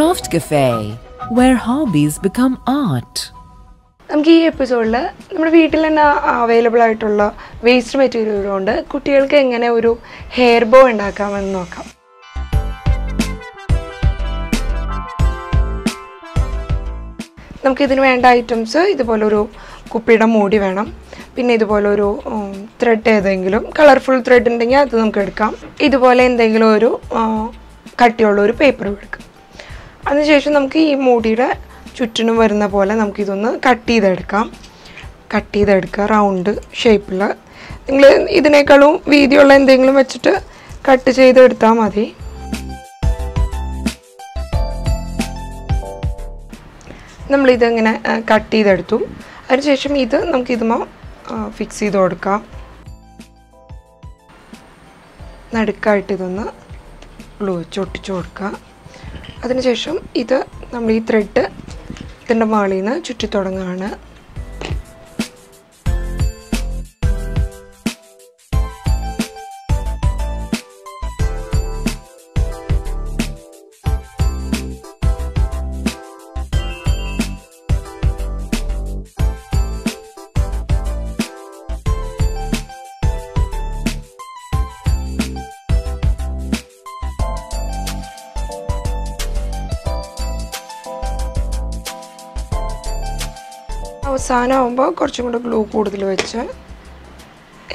Soft Cafe, where hobbies become art. നമുക്ക് ഈ എപ്പിസോഡിൽ നമ്മുടെ വീട്ടിൽ തന്നെ അവൈലബിൾ ആയിട്ടുള്ള വേസ്റ്റ് മെറ്റീരിയൽ കൊണ്ട് കുട്ടികൾക്ക് എങ്ങനെ ഒരു ഹെയർ ബോ ഉണ്ടാക്കാമെന്ന് നോക്കാം. നമുക്കിതിന് വേണ്ട ഐറ്റംസ് ഇതുപോലെ ഒരു കുപ്പിയുടെ മൂടി വേണം. പിന്നെ ഇതുപോലെ ഒരു ത്രെഡ് ഏതെങ്കിലും കളർഫുൾ ത്രെഡ് ഉണ്ടെങ്കിൽ അത് നമുക്ക് എടുക്കാം. ഇതുപോലെ എന്തെങ്കിലും ഒരു കട്ടിയുള്ള ഒരു പേപ്പർ എടുക്കാം. അതിനുശേഷം നമുക്ക് ഈ മുടിയുടെ ചുറ്റിനും വരുന്ന പോലെ നമുക്കിതൊന്ന് കട്ട് ചെയ്തെടുക്കാം. കട്ട് ചെയ്തെടുക്കുക. റൗണ്ട് ഷേപ്പിൽ നിങ്ങൾ ഇതിനേക്കാളും വീതിയുള്ള എന്തെങ്കിലും വെച്ചിട്ട് കട്ട് ചെയ്തെടുത്താൽ മതി. നമ്മളിതിങ്ങനെ കട്ട് ചെയ്തെടുത്തു. അതിനുശേഷം ഇത് നമുക്ക് ഇതുമ ഫിക്സ് ചെയ്ത് കൊടുക്കാം. നടുക്കായിട്ട് ഇതൊന്ന് ഗ്ലൂ വെച്ച് ഒട്ടിച്ചു കൊടുക്കുക. അതിനുശേഷം ഇത് നമ്മൾ ഈ ത്രെഡ് ഇതിന്റെ മുകളിൽ നിന്ന് ചുറ്റി തുടങ്ങുകയാണ് അവസാനമാകുമ്പോൾ കുറച്ചും കൂടെ ഗ്ലൂ കൂടുതൽ വെച്ച്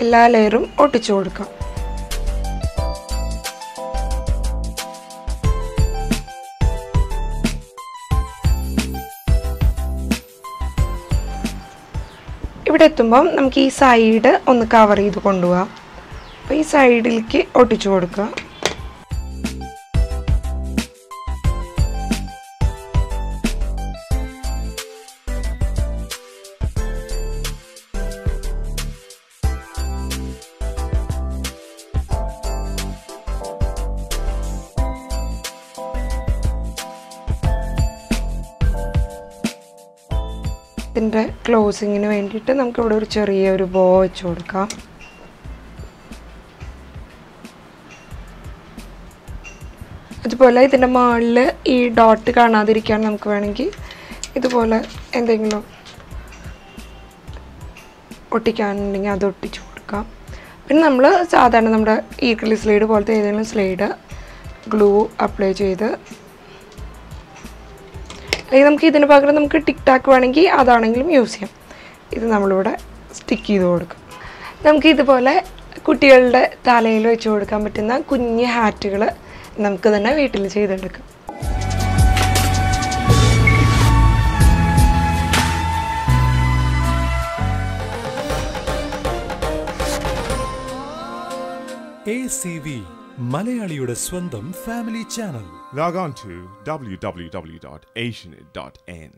എല്ലാ ലെയറും ഒട്ടിച്ചു കൊടുക്കാം. ഇവിടെ എത്തുമ്പം നമുക്ക് ഈ സൈഡ് ഒന്ന് കവർ ചെയ്ത് കൊണ്ടുപോകാം അപ്പോൾ ഈ സൈഡിലേക്ക് ഒട്ടിച്ചു കൊടുക്കുക ഇതിന്റെ ക്ലോസിങ്ങിന് വേണ്ടിയിട്ട് നമുക്കിവിടെ ഒരു ചെറിയ ഒരു ബോ വെച്ച് കൊടുക്കാം. അതുപോലെ ഇതിന്റെ മുകളിൽ ഈ ഡോട്ട് കാണാതിരിക്കാൻ നമുക്ക് വേണമെങ്കിൽ ഇതുപോലെ എന്തെങ്കിലും ഒട്ടിക്കാനുണ്ടെങ്കിൽ അത് ഒട്ടിച്ചു കൊടുക്കാം. പിന്നെ നമ്മൾ സാധാരണ നമ്മുടെ ഈക്കളി സ്ലൈഡ് പോലത്തെ ഏതെങ്കിലും സ്ലൈഡ് ഗ്ലൂ അപ്ലൈ ചെയ്ത് അല്ലെങ്കിൽ നമുക്ക് ഇതിന് പകരം നമുക്ക് ടിക് ടാക്ക് വേണമെങ്കിൽ അതാണെങ്കിലും യൂസ് ചെയ്യാം. ഇത് നമ്മളിവിടെ സ്റ്റിക്ക് ചെയ്ത് കൊടുക്കും. നമുക്ക് ഇതുപോലെ കുട്ടികളുടെ തലയിൽ വെച്ച് കൊടുക്കാൻ പറ്റുന്ന കുഞ്ഞ് ഹാറ്റുകൾ നമുക്ക് തന്നെ വീട്ടിൽ ചെയ്തെടുക്കാം. വി മലയാളിയുടെ സ്വന്തം family channel Log on to www.asianit.n.